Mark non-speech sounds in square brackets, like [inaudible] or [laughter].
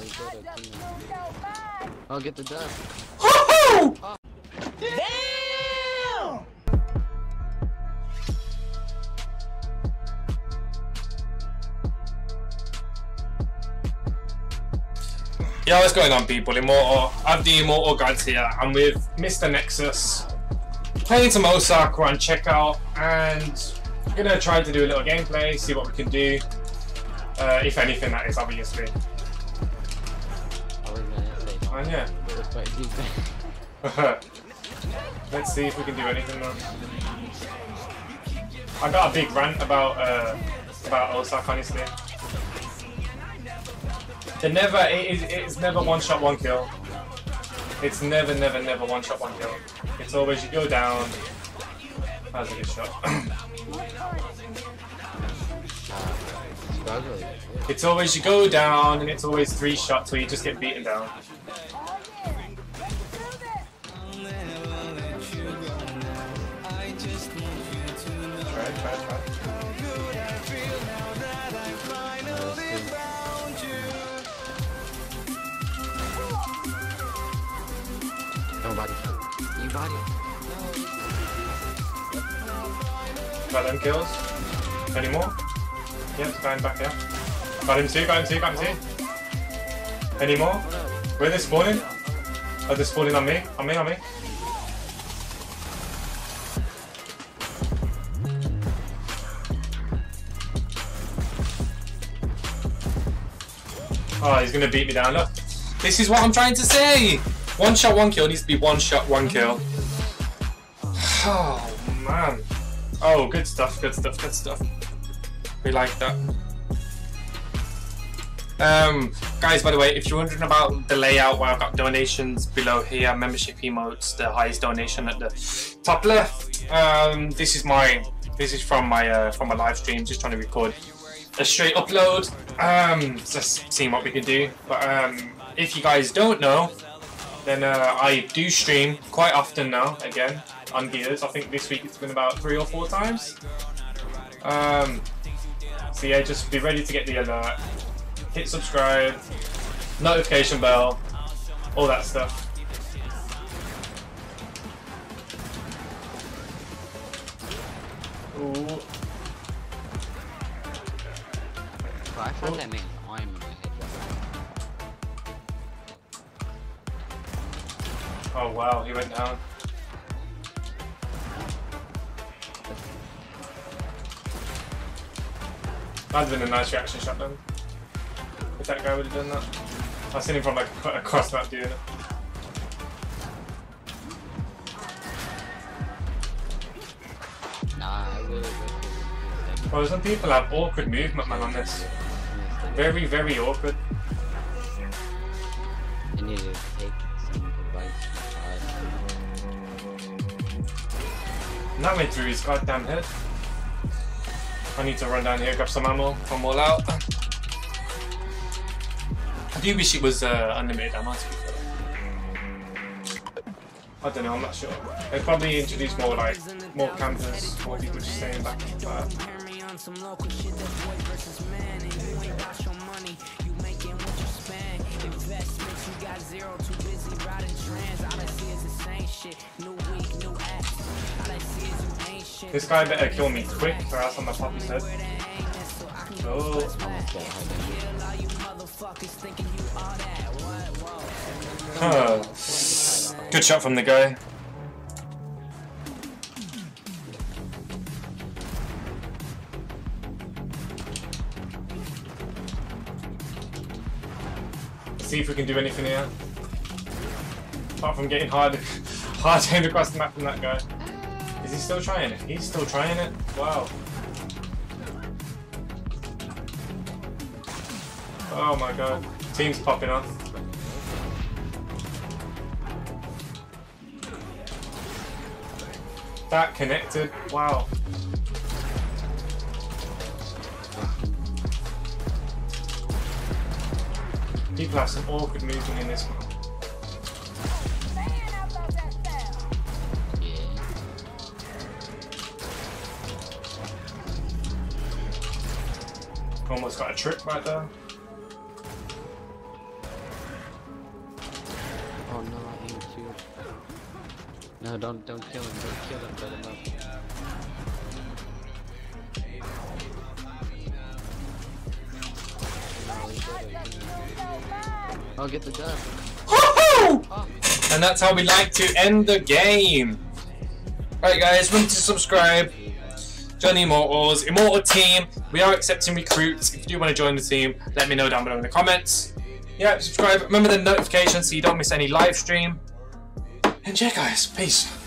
we go to King. I'll get the dust. Yo, what's going on, people? Immortal. I'm the Immortal Gods here. I'm with Mr. Nexus. Playing some OSOK on checkout, and we're gonna try to do a little gameplay, see what we can do. Uh, if anything, that is obviously. I was gonna say, no, And yeah, but he's let's see if we can do anything now. I got a big rant about uh, about OSOK, honestly. They never, it is, it's never one shot, one kill. It's never, never, never one shot, one kill. It's always you go down. That was a good shot. [coughs] it's always you go down, and it's always three shots where you just get beaten down. Nobody. You body. Got them kills. Any more? Yep, going back here. Got him two, got him two, got him two. Any more? Where are they spawning? Oh, they're spawning on me. On me, on me. Oh, he's gonna beat me down. Look. This is what I'm trying to say! One shot, one kill needs to be one shot, one kill. [sighs] Oh, man. Oh, good stuff, good stuff, good stuff. We like that. Um, guys, by the way, if you're wondering about the layout where I've got donations below here, membership emotes, the highest donation at the top left. Um, this is my, this is from my uh, from my live stream, just trying to record a straight upload. Um, just seeing what we can do. But um, if you guys don't know, then uh, I do stream quite often now. Again, on Gears. I think this week it's been about three or four times. Um, so yeah, just be ready to get the alert. Hit subscribe, notification bell, all that stuff. Ooh. I found that. Oh wow, he went down. That'd been a nice reaction shot then. If that guy would have done that. I've seen him from like across map doing it. Nah, I really wish Well, some people have awkward movement man on this. Very, very awkward. I need to take some advice. And that went through his goddamn head. I need to run down here, grab some ammo come all out. I do wish it was uh, unlimited ammo to be fair. I don't know, I'm not sure. They'd probably introduce more like more campers, more people just staying back. This guy better kill me quick or else I'm gonna pop head. Oh, good shot from the guy. See if we can do anything here. Apart from getting hard, [laughs] hard aimed across the map from that guy. Is he still trying it? He's still trying it? Wow. Oh my god. Team's popping off. That connected. Wow. People have some awkward movement in this one. Almost got a trip right there. Oh no, I he killed. No, don't don't kill him. Don't kill him. Let him up. No, he's dead. I'll get the gun. Oh, And that's how we like to end the game. Alright guys, remember to subscribe. Join the Immortals. Immortal team. We are accepting recruits. If you do want to join the team, let me know down below in the comments. Yeah, subscribe. Remember the notifications so you don't miss any live stream. And yeah, guys, peace.